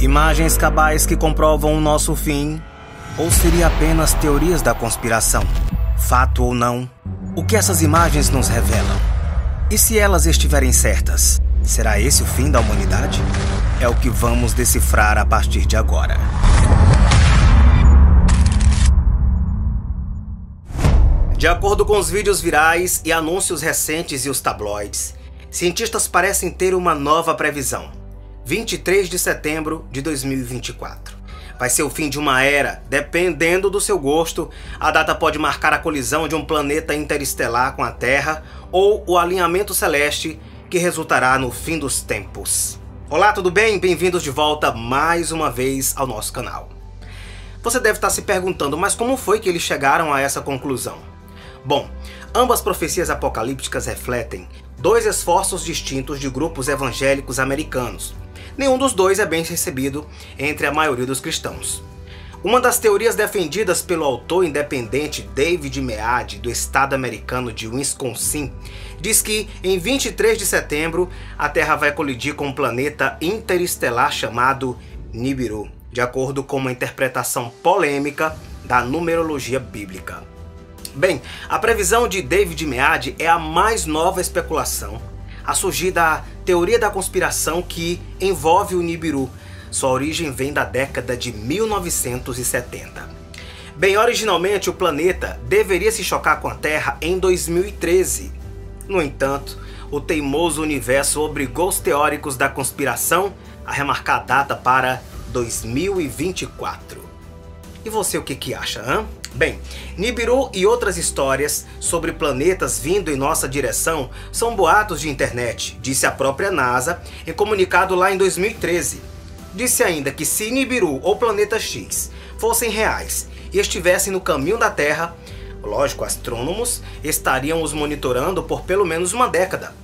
Imagens cabais que comprovam o nosso fim? Ou seria apenas teorias da conspiração? Fato ou não? O que essas imagens nos revelam? E se elas estiverem certas, será esse o fim da humanidade? É o que vamos decifrar a partir de agora. De acordo com os vídeos virais e anúncios recentes e os tabloides, cientistas parecem ter uma nova previsão 23 de setembro de 2024. Vai ser o fim de uma era, dependendo do seu gosto. A data pode marcar a colisão de um planeta interestelar com a Terra ou o alinhamento celeste que resultará no fim dos tempos. Olá, tudo bem? Bem-vindos de volta mais uma vez ao nosso canal. Você deve estar se perguntando, mas como foi que eles chegaram a essa conclusão? Bom, ambas profecias apocalípticas refletem dois esforços distintos de grupos evangélicos americanos, nenhum dos dois é bem recebido entre a maioria dos cristãos. Uma das teorias defendidas pelo autor independente David Mead, do estado americano de Wisconsin, diz que em 23 de setembro a Terra vai colidir com um planeta interestelar chamado Nibiru, de acordo com uma interpretação polêmica da numerologia bíblica. Bem, a previsão de David Mead é a mais nova especulação a surgir da teoria da conspiração que envolve o Nibiru. Sua origem vem da década de 1970. Bem, originalmente o planeta deveria se chocar com a Terra em 2013. No entanto, o teimoso universo obrigou os teóricos da conspiração a remarcar a data para 2024. E você o que, que acha, hã? Bem, Nibiru e outras histórias sobre planetas vindo em nossa direção são boatos de internet, disse a própria NASA em comunicado lá em 2013. Disse ainda que se Nibiru ou Planeta X fossem reais e estivessem no caminho da Terra, lógico, astrônomos estariam os monitorando por pelo menos uma década.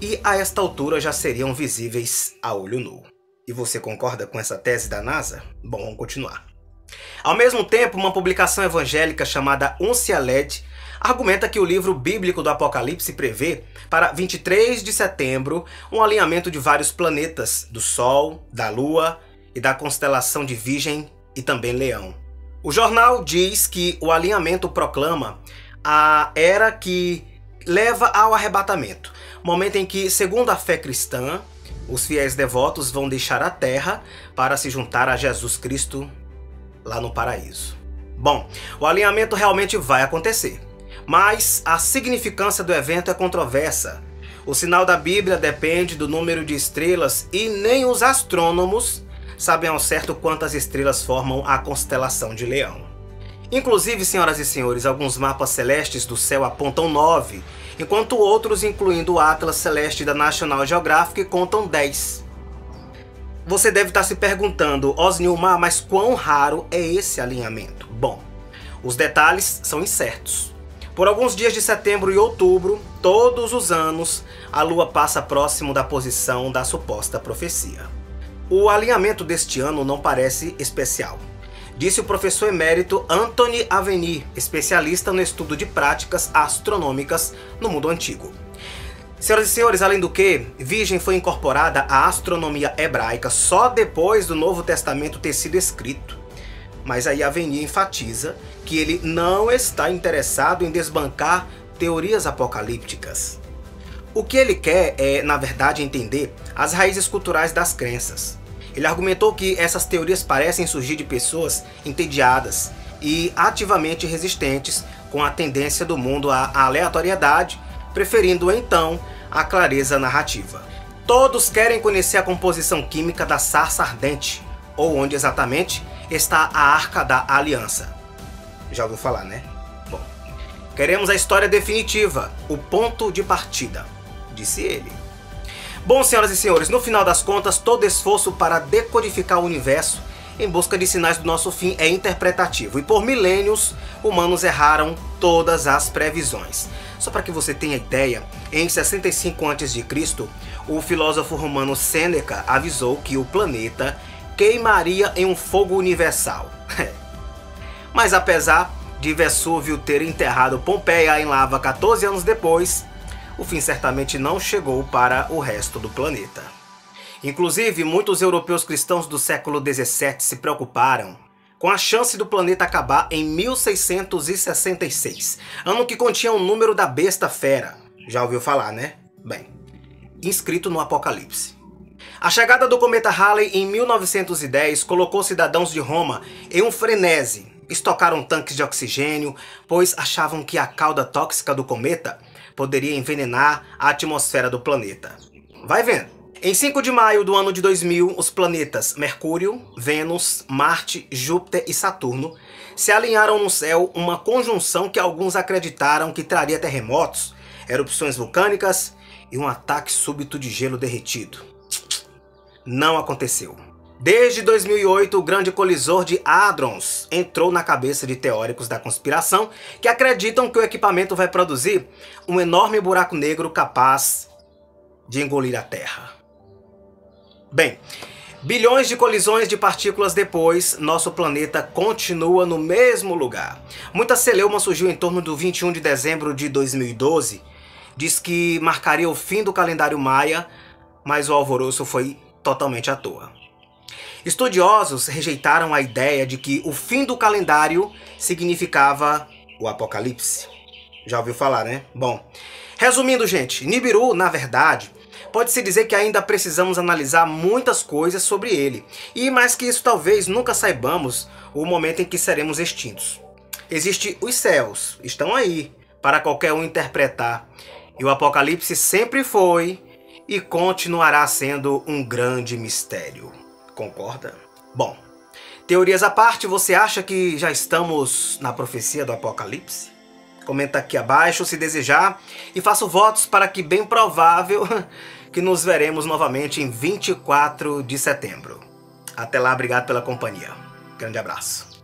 E a esta altura já seriam visíveis a olho nu. E você concorda com essa tese da NASA? Bom, vamos continuar. Ao mesmo tempo, uma publicação evangélica chamada Uncialed argumenta que o livro bíblico do Apocalipse prevê, para 23 de setembro, um alinhamento de vários planetas, do Sol, da Lua e da constelação de Virgem e também Leão. O jornal diz que o alinhamento proclama a era que leva ao arrebatamento, momento em que, segundo a fé cristã, os fiéis devotos vão deixar a terra para se juntar a Jesus Cristo lá no paraíso. Bom, o alinhamento realmente vai acontecer, mas a significância do evento é controversa. O sinal da Bíblia depende do número de estrelas e nem os astrônomos sabem ao certo quantas estrelas formam a constelação de Leão. Inclusive, senhoras e senhores, alguns mapas celestes do céu apontam nove, enquanto outros, incluindo o Atlas Celeste da National Geographic, contam dez. Você deve estar se perguntando, Osnilmar, mas quão raro é esse alinhamento? Bom, os detalhes são incertos. Por alguns dias de setembro e outubro, todos os anos, a Lua passa próximo da posição da suposta profecia. O alinhamento deste ano não parece especial, disse o professor emérito Anthony Aveni, especialista no estudo de práticas astronômicas no mundo antigo. Senhoras e senhores, além do que, Virgem foi incorporada à astronomia hebraica só depois do Novo Testamento ter sido escrito. Mas aí Aveni enfatiza que ele não está interessado em desbancar teorias apocalípticas. O que ele quer é, na verdade, entender as raízes culturais das crenças. Ele argumentou que essas teorias parecem surgir de pessoas entediadas e ativamente resistentes com a tendência do mundo à aleatoriedade preferindo então a clareza narrativa. Todos querem conhecer a composição química da sarça ardente, ou onde exatamente está a Arca da Aliança. Já ouviu falar, né? Bom, queremos a história definitiva, o ponto de partida, disse ele. Bom, senhoras e senhores, no final das contas, todo esforço para decodificar o universo em busca de sinais do nosso fim é interpretativo, e por milênios, humanos erraram todas as previsões. Só para que você tenha ideia, em 65 a.C., o filósofo romano Sêneca avisou que o planeta queimaria em um fogo universal. Mas apesar de Vesúvio ter enterrado Pompeia em lava 14 anos depois, o fim certamente não chegou para o resto do planeta. Inclusive, muitos europeus cristãos do século 17 se preocuparam com a chance do planeta acabar em 1666, ano que continha o número da besta fera. Já ouviu falar, né? Bem, inscrito no Apocalipse. A chegada do cometa Halley em 1910 colocou cidadãos de Roma em um frenesi. Estocaram tanques de oxigênio, pois achavam que a cauda tóxica do cometa poderia envenenar a atmosfera do planeta. Vai vendo. Em 5 de maio do ano de 2000, os planetas Mercúrio, Vênus, Marte, Júpiter e Saturno se alinharam no céu uma conjunção que alguns acreditaram que traria terremotos, erupções vulcânicas e um ataque súbito de gelo derretido. Não aconteceu. Desde 2008, o grande colisor de Hadrons entrou na cabeça de teóricos da conspiração que acreditam que o equipamento vai produzir um enorme buraco negro capaz de engolir a Terra. Bem, bilhões de colisões de partículas depois, nosso planeta continua no mesmo lugar. Muita celeuma surgiu em torno do 21 de dezembro de 2012. Diz que marcaria o fim do calendário maia, mas o alvoroço foi totalmente à toa. Estudiosos rejeitaram a ideia de que o fim do calendário significava o apocalipse. Já ouviu falar, né? Bom, resumindo, gente, Nibiru, na verdade, pode-se dizer que ainda precisamos analisar muitas coisas sobre ele. E mais que isso, talvez nunca saibamos o momento em que seremos extintos. Existem os céus, estão aí, para qualquer um interpretar. E o Apocalipse sempre foi e continuará sendo um grande mistério. Concorda? Bom, teorias à parte, você acha que já estamos na profecia do Apocalipse? Comenta aqui abaixo se desejar e faço votos para que bem provável que nos veremos novamente em 24 de setembro. Até lá, obrigado pela companhia. Grande abraço.